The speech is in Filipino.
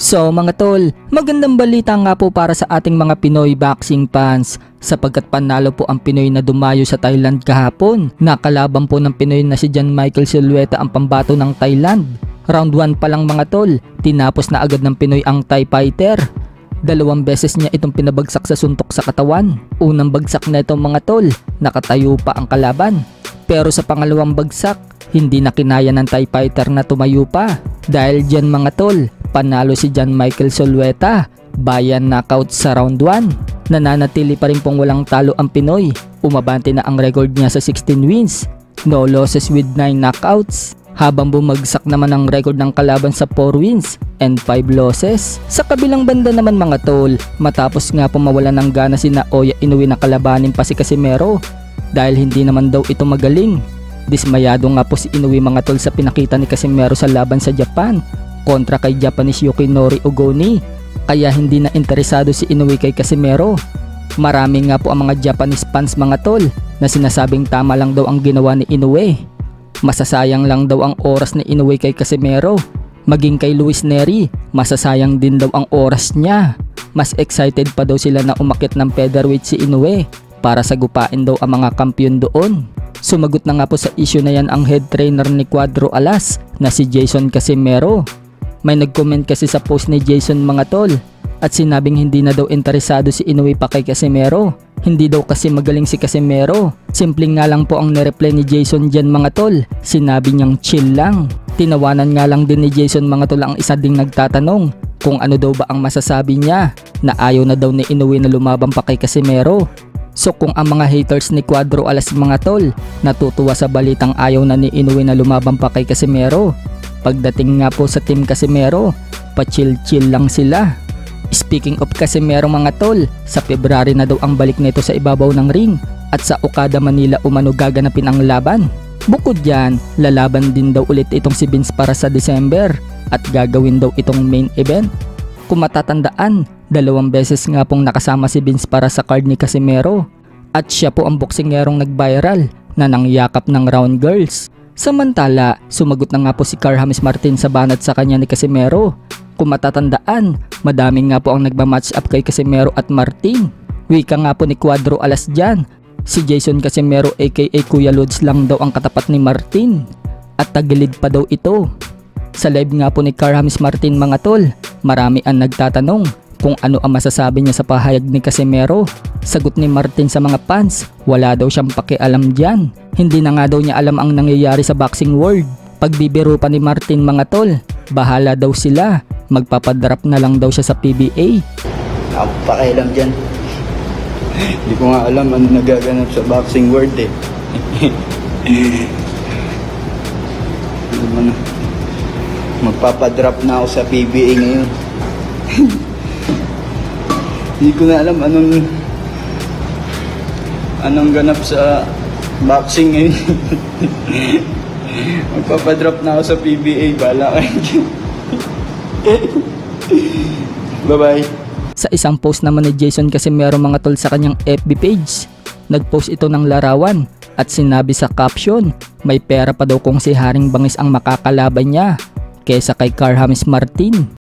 So mga tol, magandang balita nga po para sa ating mga Pinoy boxing fans sapagkat panalo po ang Pinoy na dumayo sa Thailand kahapon. Nakalaban po ng Pinoy na si John Michael Silueta ang pambato ng Thailand. Round 1 pa lang mga tol, tinapos na agad ng Pinoy ang Thai fighter. Dalawang beses niya itong pinabagsak sa suntok sa katawan. Unang bagsak na itong mga tol, nakatayo pa ang kalaban. Pero sa pangalawang bagsak, hindi na kinaya ng Thai fighter na tumayo pa. Dahil dyan mga tol, panalo si John Michael Solueta. Bayan knockout sa round 1. Nananatili pa rin pong walang talo ang Pinoy. Umabante na ang record niya sa 16 wins. No losses with 9 knockouts. Habang bumagsak naman ang record ng kalaban sa 4 wins and 5 losses. Sa kabilang banda naman mga tol, matapos nga po mawala ng gana si Naoya Inoue na kalabanin pa si Casimero dahil hindi naman daw ito magaling. Dismayado nga po si Inoue mga tol sa pinakita ni Casimero sa laban sa Japan kontra kay Japanese Yukinori Ogoni kaya hindi na interesado si Inoue kay Casimero. Marami nga po ang mga Japanese fans mga tol na sinasabing tama lang daw ang ginawa ni Inoue. Masasayang lang daw ang oras ni Inoue kay Casimero. Maging kay Luis Neri, masasayang din daw ang oras niya. Mas excited pa daw sila na umakit ng featherweight si Inoue para sagupain daw ang mga kampiyon doon. Sumagot na nga po sa issue na yan ang head trainer ni Cuadro Alas na si Jason Casimero. May nag-comment kasi sa post ni Jason mga tol at sinabing hindi na daw interesado si Inoue pa kay Casimero. Hindi daw kasi magaling si Casimero. Simpleng nga lang po ang nireply ni Jason dyan mga tol. Sinabi niyang chill lang. Tinawanan nga lang din ni Jason mga tol ang isa ding nagtatanong kung ano daw ba ang masasabi niya na ayaw na daw ni Inoue na lumaban pa kay Casimero. So kung ang mga haters ni Cuadro alas mga tol natutuwa sa balitang ayaw na ni Inoue na lumaban pa kay Casimero. Pagdating nga po sa team Casimero, pa-chill-chill lang sila. Speaking of Casimero mga tol, sa February na daw ang balik nito sa ibabaw ng ring at sa Okada Manila umano gaganapin ang laban. Bukod dyan, lalaban din daw ulit itong si Vince para sa December at gagawin daw itong main event. Kung matatandaan, dalawang beses nga pong nakasama si Vince para sa card ni Casimero at siya po ang boksingerong nag-viral na nangyakap ng round girls. Samantala, sumagot na nga po si Carhamis Martin sa banat sa kanya ni Casimero kung matatandaan, madaming nga po ang nagmamatch up kay Casimero at Martin. Wika nga po ni Cuadro alas dyan. Si Jason Casimero aka Kuya Lods lang daw ang katapat ni Martin. At tagilid pa daw ito. Sa live nga po ni Carhamis Martin mga tol, marami ang nagtatanong kung ano ang masasabi niya sa pahayag ni Casimero. Sagot ni Martin sa mga fans, wala daw siyang pakialam dyan. Hindi na nga daw niya alam ang nangyayari sa boxing world. Pagbibiro pa ni Martin mga tol, bahala daw sila magpapadrop na lang daw siya sa PBA. Ako pakialam dyan. Hindi ko nga alam ano nagaganap sa boxing world eh. ano man, magpapadrop na ako sa PBA ngayon. Hindi ko na alam anong anong ganap sa boxing ngayon. Magpapadrop na ako sa PBA. Bala kayo. Bye-bye. Sa isang post naman ni Jason kasi meron mga tol sa kanyang FB page. Nagpost ito ng larawan at sinabi sa caption, may pera pa daw kung si Haring Bangis ang makakalaban niya kesa kay Carhamis Martin.